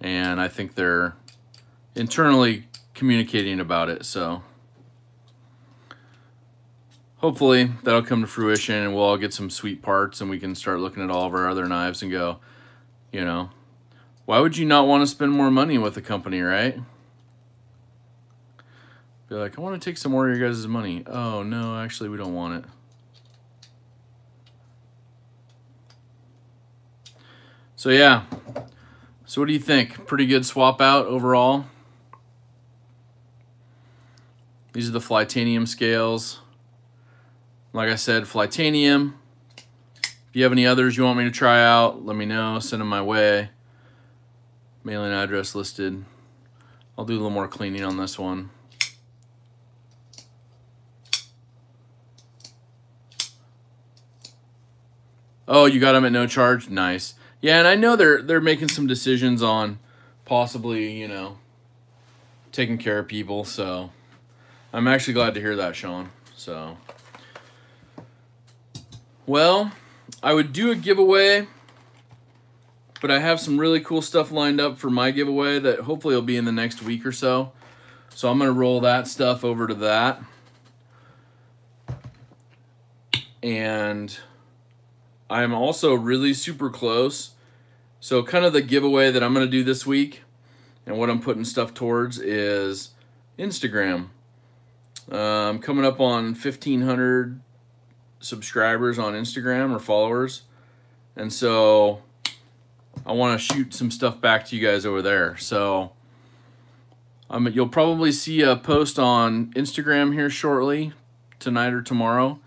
And I think they're internally communicating about it, so hopefully that'll come to fruition and we'll all get some sweet parts and we can start looking at all of our other knives and go, you know, why would you not want to spend more money with a company, right? Be like, I want to take some more of your guys' money. Oh, no, actually, we don't want it. So yeah, so what do you think? Pretty good swap out overall. These are the Flytanium scales. Like I said, Flytanium. If you have any others you want me to try out, let me know. Send them my way. Mailing address listed. I'll do a little more cleaning on this one. Oh, you got them at no charge? Nice. Yeah, and I know they're they're making some decisions on possibly, you know, taking care of people, so I'm actually glad to hear that, Sean. So well, I would do a giveaway, but I have some really cool stuff lined up for my giveaway that hopefully will be in the next week or so. So I'm going to roll that stuff over to that. And I'm also really super close. So kind of the giveaway that I'm going to do this week and what I'm putting stuff towards is Instagram. I'm coming up on 1,500 subscribers on Instagram or followers. And so I want to shoot some stuff back to you guys over there. So um, you'll probably see a post on Instagram here shortly, tonight or tomorrow,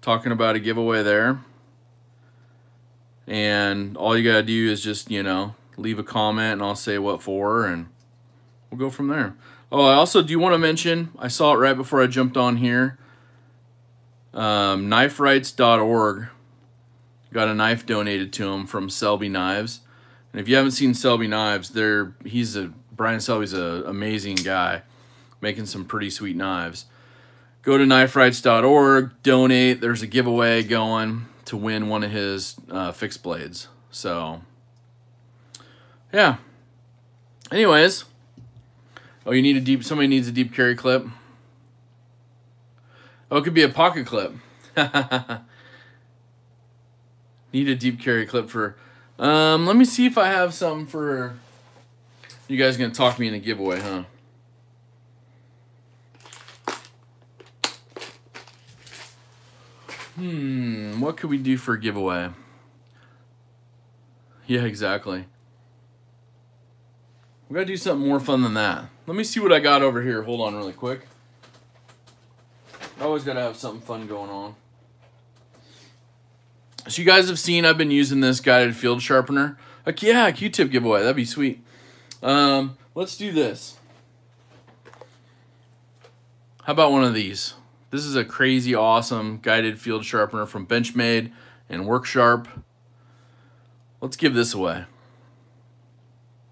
talking about a giveaway there. And all you got to do is just, you know, leave a comment and I'll say what for and we'll go from there. Oh, I also do you want to mention, I saw it right before I jumped on here. Um, kniferights.org got a knife donated to him from Selby Knives. And if you haven't seen Selby Knives, they're he's a Brian Selby's an amazing guy making some pretty sweet knives. Go to kniferights.org, donate. There's a giveaway going to win one of his uh, fixed blades. So, yeah. Anyways, oh, you need a deep. Somebody needs a deep carry clip. Oh, it could be a pocket clip. need a deep carry clip for. Um, let me see if I have some for. You guys gonna talk me in a giveaway, huh? Hmm, what could we do for a giveaway? Yeah, exactly. We gotta do something more fun than that. Let me see what I got over here. Hold on really quick. Always gotta have something fun going on. So you guys have seen I've been using this guided field sharpener. Like, yeah, Q-tip giveaway. That'd be sweet. Um, let's do this. How about one of these? This is a crazy awesome guided field sharpener from Benchmade and WorkSharp. Let's give this away.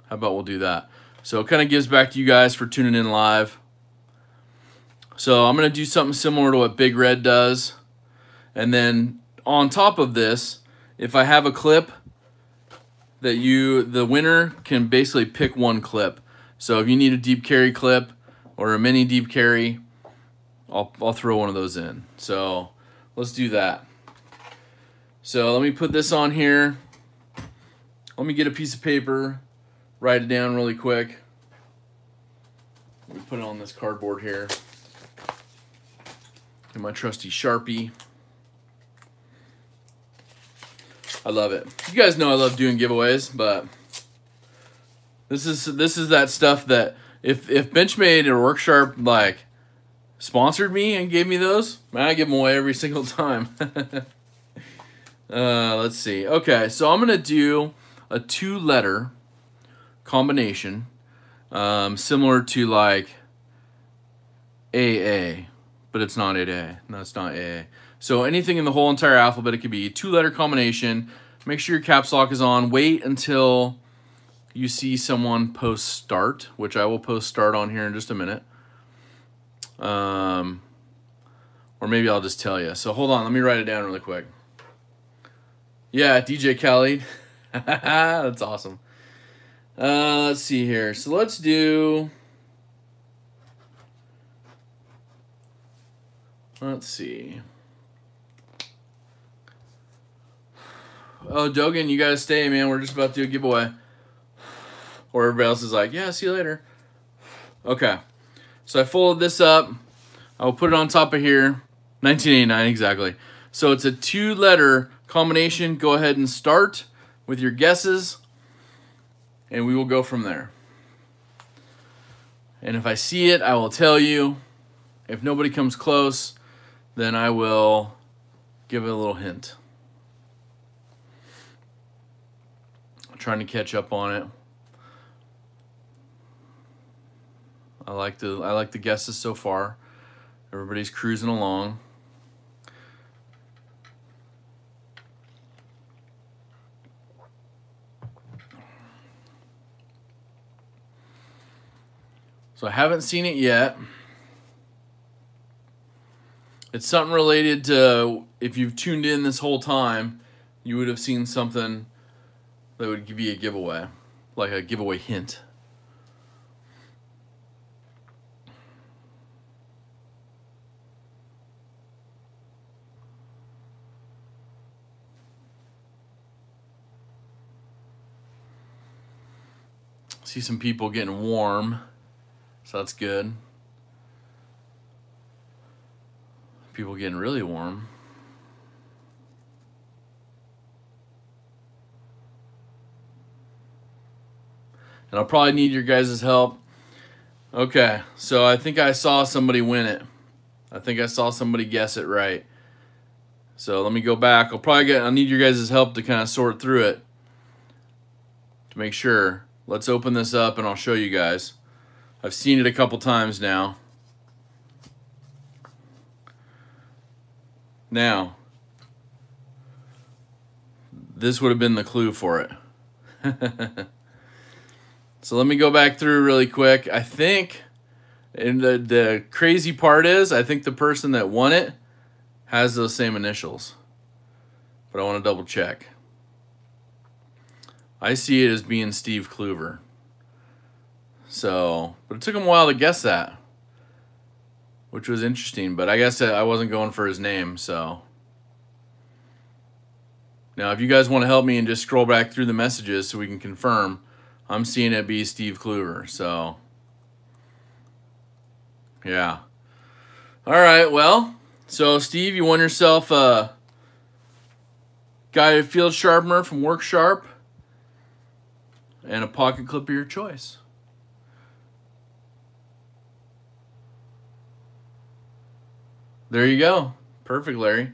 How about we'll do that? So it kind of gives back to you guys for tuning in live. So I'm going to do something similar to what Big Red does. And then on top of this, if I have a clip that you, the winner can basically pick one clip. So if you need a deep carry clip or a mini deep carry, I'll, I'll throw one of those in. So let's do that. So let me put this on here. Let me get a piece of paper, write it down really quick. Me put it on this cardboard here. And my trusty Sharpie. I love it. You guys know I love doing giveaways, but this is this is that stuff that if if Benchmade or WorkSharp like sponsored me and gave me those, man, I give them away every single time. uh, let's see. Okay, so I'm gonna do a two-letter combination, um, similar to like AA, but it's not AA. No, it's not AA. So anything in the whole entire alphabet, it could be a two-letter combination. Make sure your caps lock is on. Wait until you see someone post start, which I will post start on here in just a minute. Um, or maybe I'll just tell you. So hold on, let me write it down really quick. Yeah, DJ Khaled. That's awesome. Uh, let's see here. So let's do. Let's see. Oh, Dogan, you gotta stay, man. We're just about to do a giveaway. Or everybody else is like, yeah, see you later. Okay. So I folded this up. I'll put it on top of here. 1989, exactly. So it's a two-letter combination. Go ahead and start with your guesses, and we will go from there. And if I see it, I will tell you. If nobody comes close, then I will give it a little hint. I'm trying to catch up on it. I like the I like the guesses so far. Everybody's cruising along. So I haven't seen it yet. It's something related to if you've tuned in this whole time, you would have seen something that would you a giveaway, like a giveaway hint. See some people getting warm, so that's good. People getting really warm. And I'll probably need your guys' help. Okay, so I think I saw somebody win it. I think I saw somebody guess it right. So let me go back. I'll probably get, I'll need your guys' help to kind of sort through it to make sure. Let's open this up and I'll show you guys. I've seen it a couple times now. Now, this would have been the clue for it. so let me go back through really quick. I think, and the, the crazy part is, I think the person that won it has those same initials. But I want to double check. I see it as being Steve Kluver. So, but it took him a while to guess that, which was interesting. But I guess I wasn't going for his name, so. Now, if you guys want to help me and just scroll back through the messages so we can confirm, I'm seeing it be Steve Kluver, so. Yeah. All right, well, so Steve, you won yourself a guided field sharpener from Work Sharp and a pocket clip of your choice. There you go. Perfect, Larry.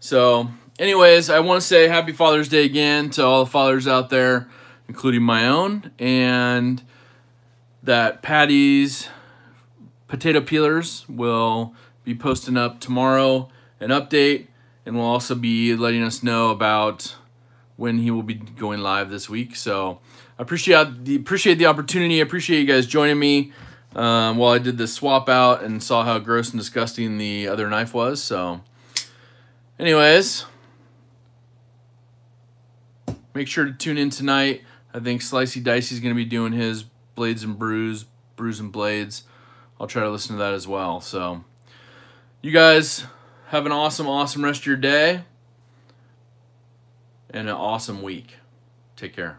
So, anyways, I want to say happy Father's Day again to all the fathers out there, including my own, and that Paddy's potato peelers will be posting up tomorrow an update, and will also be letting us know about when he will be going live this week. So, I appreciate the appreciate the opportunity. I appreciate you guys joining me um, while I did the swap out and saw how gross and disgusting the other knife was. So, anyways, make sure to tune in tonight. I think Slicey Dicey is going to be doing his Blades and Brews, Brews and Blades. I'll try to listen to that as well. So, you guys have an awesome, awesome rest of your day and an awesome week. Take care.